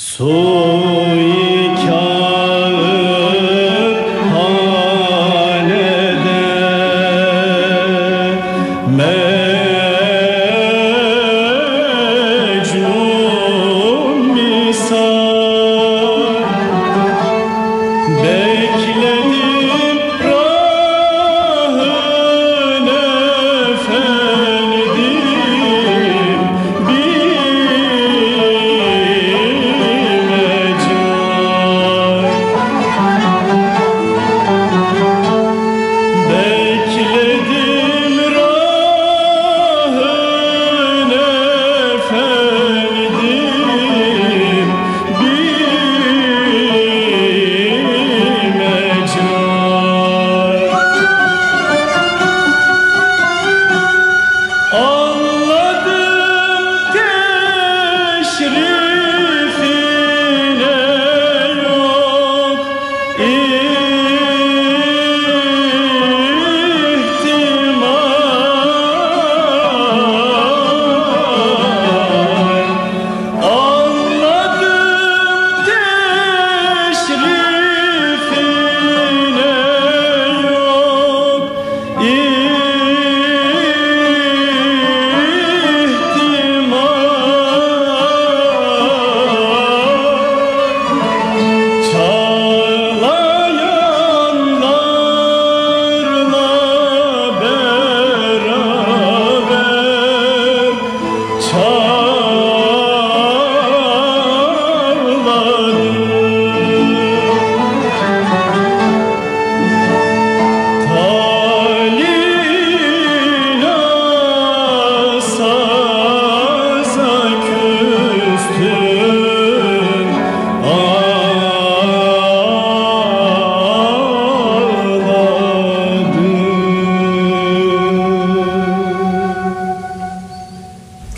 Soy kağıt hanede